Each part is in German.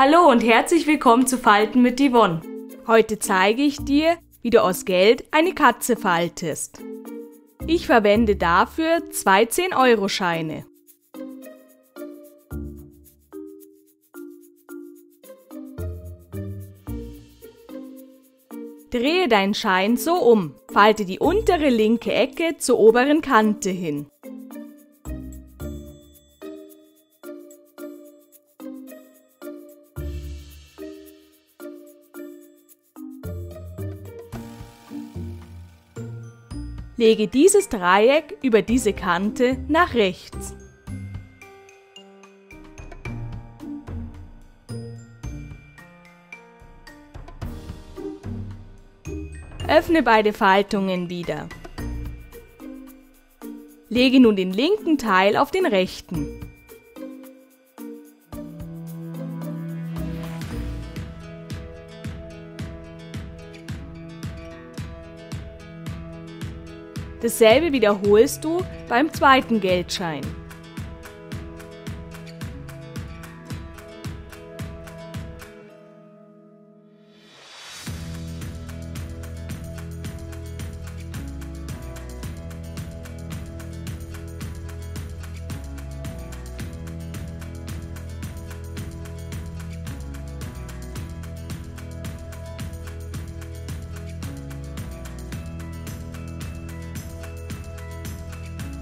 Hallo und herzlich willkommen zu Falten mit Yvonne. Heute zeige ich dir, wie du aus Geld eine Katze faltest. Ich verwende dafür zwei 10-Euro-Scheine. Drehe deinen Schein so um, falte die untere linke Ecke zur oberen Kante hin. Lege dieses Dreieck über diese Kante nach rechts. Öffne beide Faltungen wieder. Lege nun den linken Teil auf den rechten. Dasselbe wiederholst du beim zweiten Geldschein.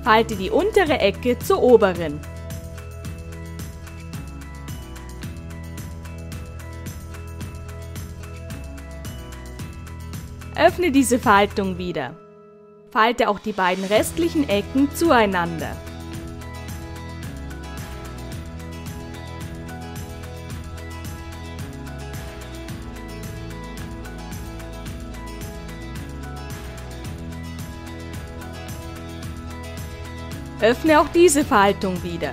Falte die untere Ecke zur oberen. Öffne diese Faltung wieder. Falte auch die beiden restlichen Ecken zueinander. Öffne auch diese Faltung wieder.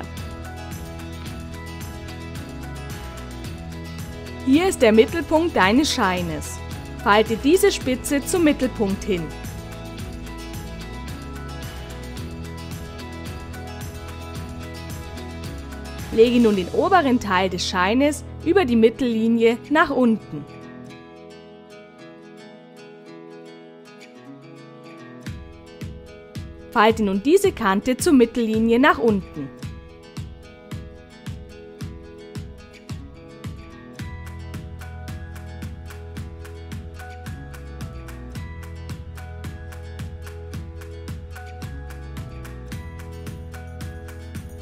Hier ist der Mittelpunkt deines Scheines. Falte diese Spitze zum Mittelpunkt hin. Lege nun den oberen Teil des Scheines über die Mittellinie nach unten. Falte nun diese Kante zur Mittellinie nach unten.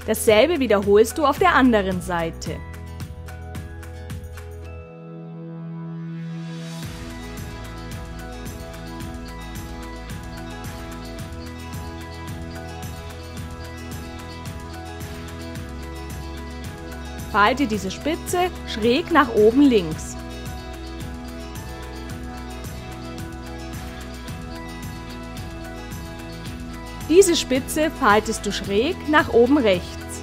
Dasselbe wiederholst du auf der anderen Seite. Falte diese Spitze schräg nach oben links. Diese Spitze faltest du schräg nach oben rechts.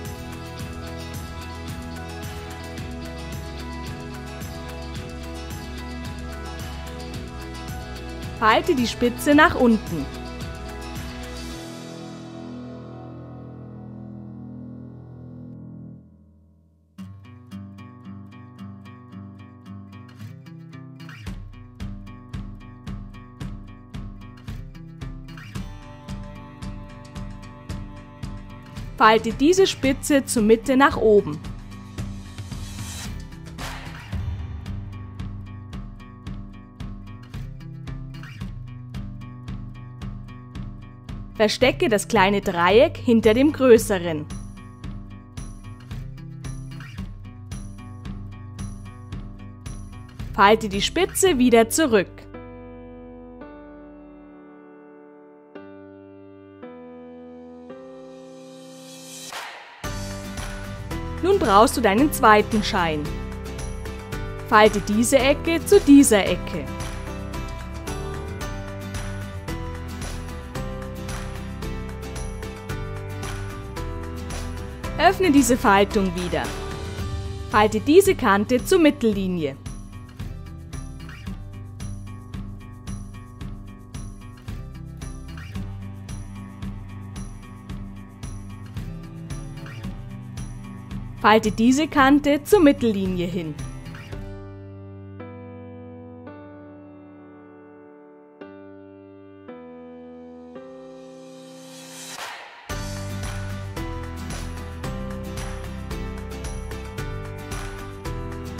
Falte die Spitze nach unten. Falte diese Spitze zur Mitte nach oben. Verstecke das kleine Dreieck hinter dem größeren. Falte die Spitze wieder zurück. Brauchst du deinen zweiten Schein. Falte diese Ecke zu dieser Ecke. Öffne diese Faltung wieder. Falte diese Kante zur Mittellinie. Falte diese Kante zur Mittellinie hin.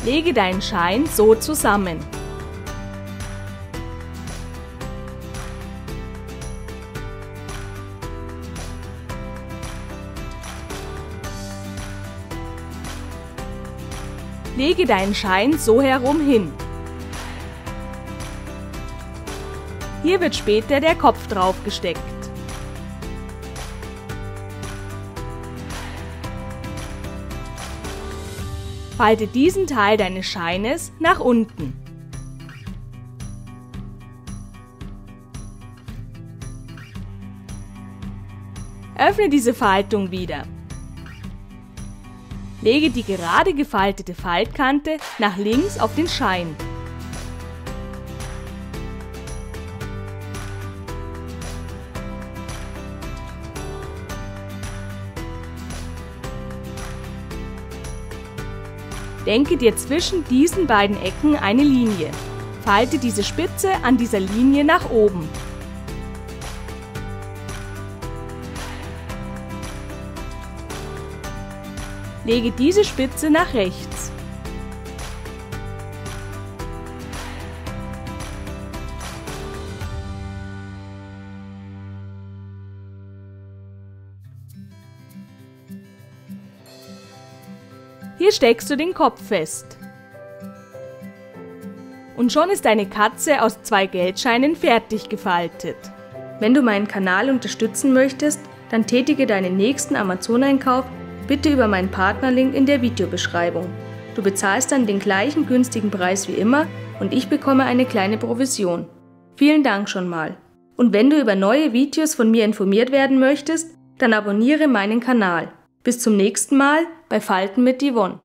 Lege deinen Schein so zusammen. Lege deinen Schein so herum hin. Hier wird später der Kopf drauf gesteckt. Falte diesen Teil deines Scheines nach unten. Öffne diese Faltung wieder. Lege die gerade gefaltete Faltkante nach links auf den Schein. Denke dir zwischen diesen beiden Ecken eine Linie. Falte diese Spitze an dieser Linie nach oben. Lege diese Spitze nach rechts. Hier steckst du den Kopf fest. Und schon ist deine Katze aus zwei Geldscheinen fertig gefaltet. Wenn du meinen Kanal unterstützen möchtest, dann tätige deinen nächsten Amazon-Einkauf bitte über meinen Partnerlink in der Videobeschreibung. Du bezahlst dann den gleichen günstigen Preis wie immer und ich bekomme eine kleine Provision. Vielen Dank schon mal. Und wenn du über neue Videos von mir informiert werden möchtest, dann abonniere meinen Kanal. Bis zum nächsten Mal bei Falten mit Yvonne.